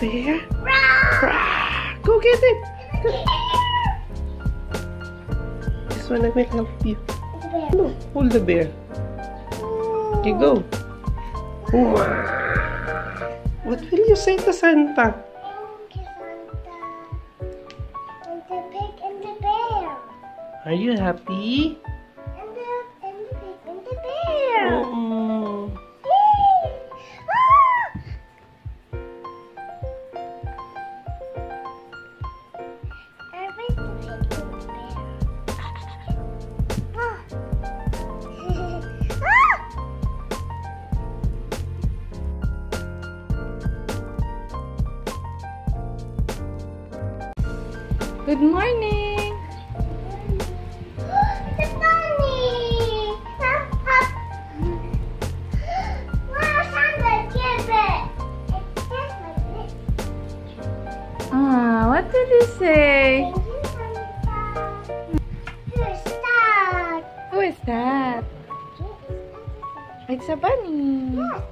bear? Rah! Go get it! This one I will help you. No, hold the bear. You go. What will you say to Santa? And the pig and the bear. Are you happy? Good morning! It's funny! Hop, hop. Wow, Santa, give it! It's just. Ah, what did you say? Thank you, Santa. Who's that? Who is that? It's a bunny. Yes,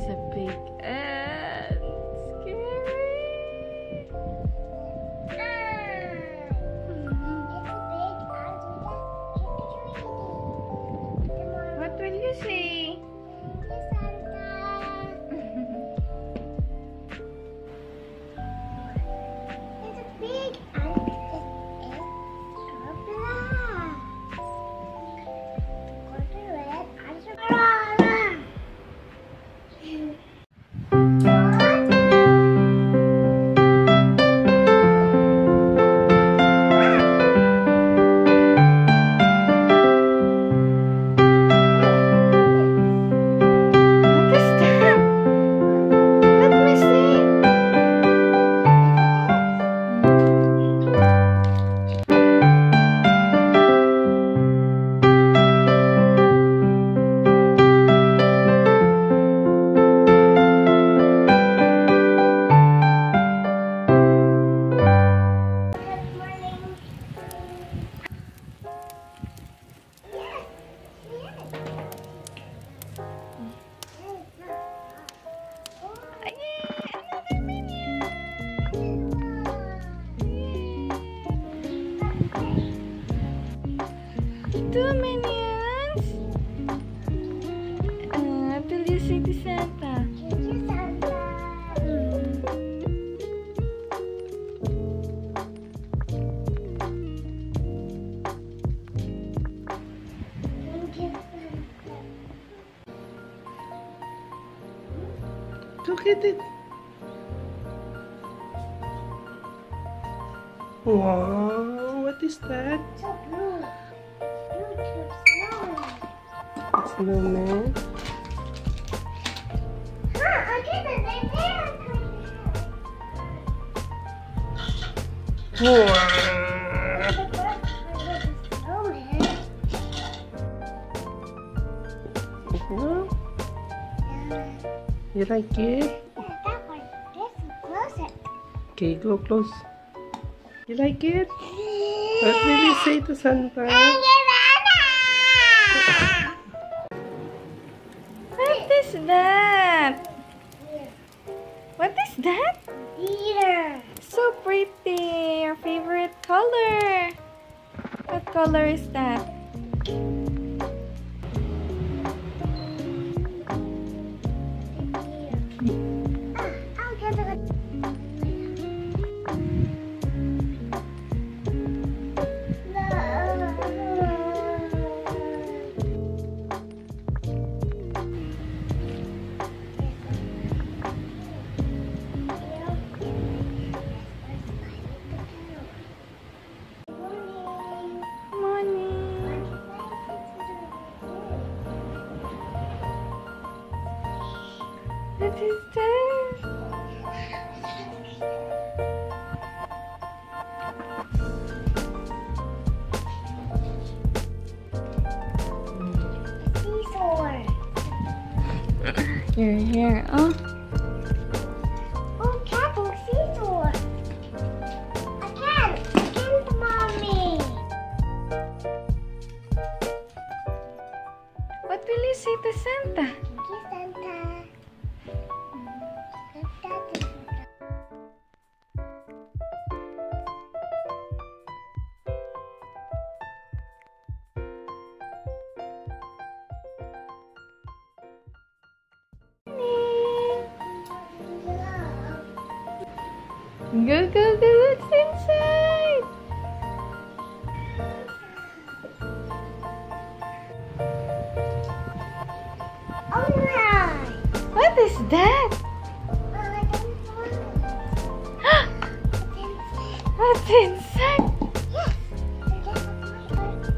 It's a big Two minions. Uh, you, Santa. Thank Santa. Look at it. Wow. Snowman. Wow. You like it? Okay, go close. You like it? Will you say to Santa? Is that? What is that? Peter. So pretty. Your favorite color. What color is that? Your hair. Oh, Go, go, go. What's inside? Alright. What is that? What's inside?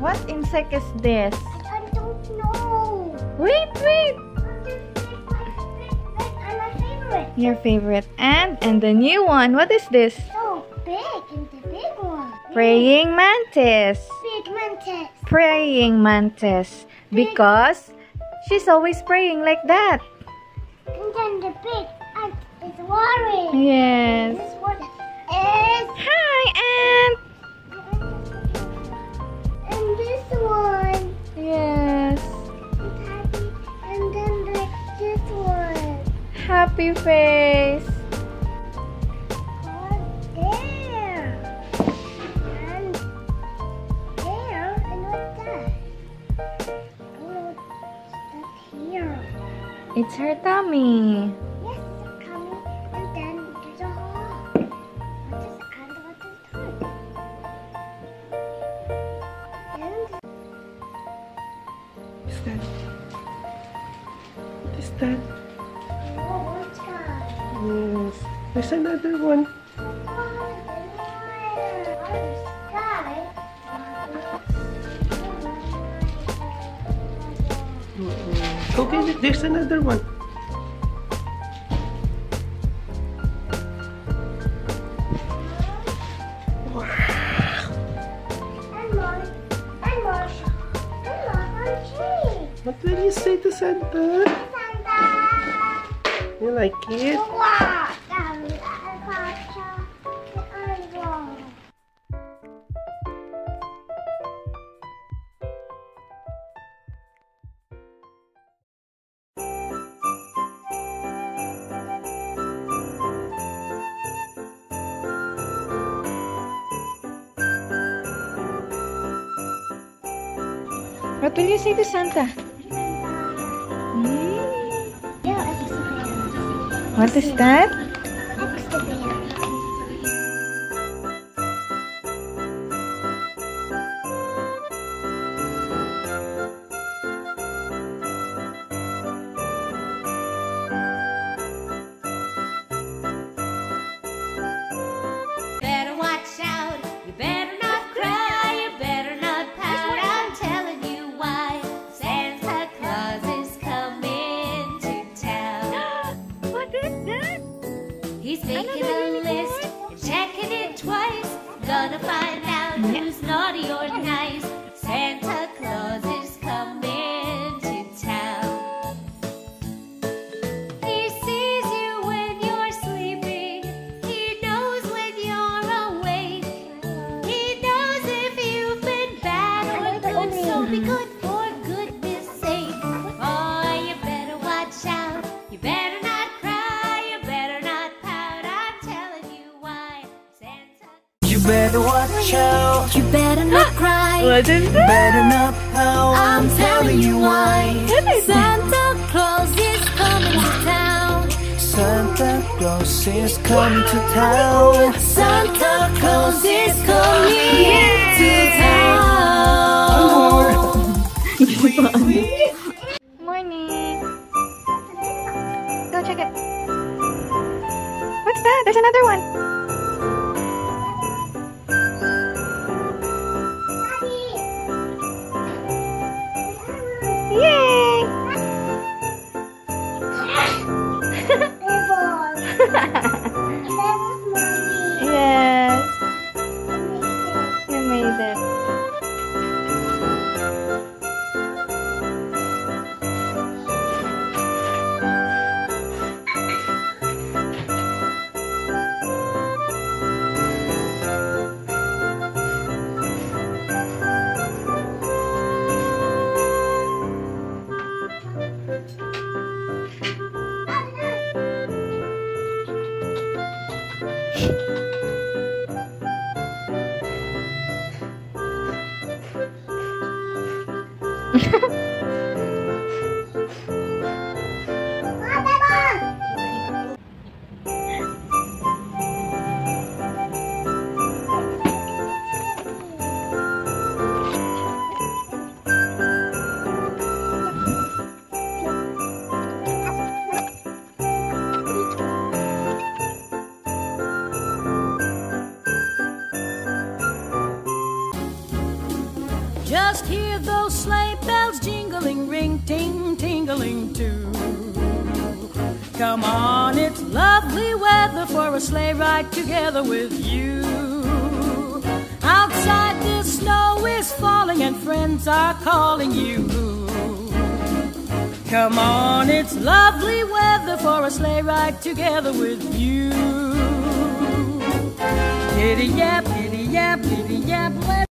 What insect is this? I don't know. Wait, wait. Favorite. Your favorite ant and the new one. What is this? So big and the big one. Praying mantis. Big mantis. Praying mantis. Because she's always praying like that. And then the big ant is worried. Yes. This one is. Hi, ant. Her tummy. Yes, it's coming. And then there's a hole. What is and what is that? And What's that? That? oh, what's that? Yes. There's another one. Okay, there's another one. What will you say to Santa? You like it? What will you say to Santa? What is that? You better not cry. Is that? better not pout. I'm telling you why. What is that? Santa Claus is coming to town. Santa Claus is coming to town. Santa Claus is coming Ha ha. Just hear those sleigh bells jingling, ring, ting, tingling too. Come on, it's lovely weather for a sleigh ride together with you. Outside the snow is falling and friends are calling you. Come on, it's lovely weather for a sleigh ride together with you. Giddy yap, giddy yap, giddy yap,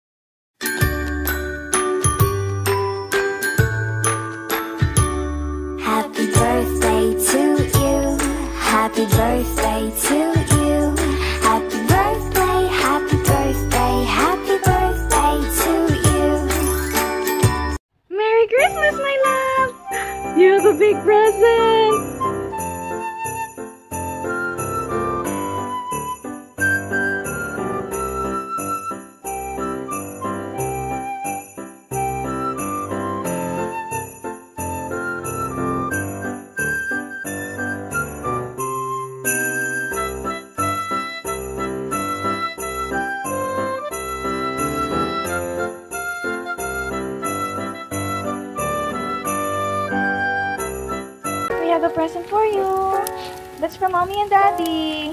That's from mommy and daddy.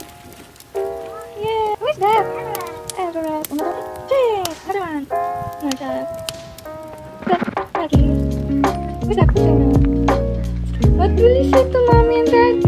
Yeah. Who is that? Everett. Another one. Jay. Another one. No, shut up. Daddy. Who's that? What will you say to mommy and daddy?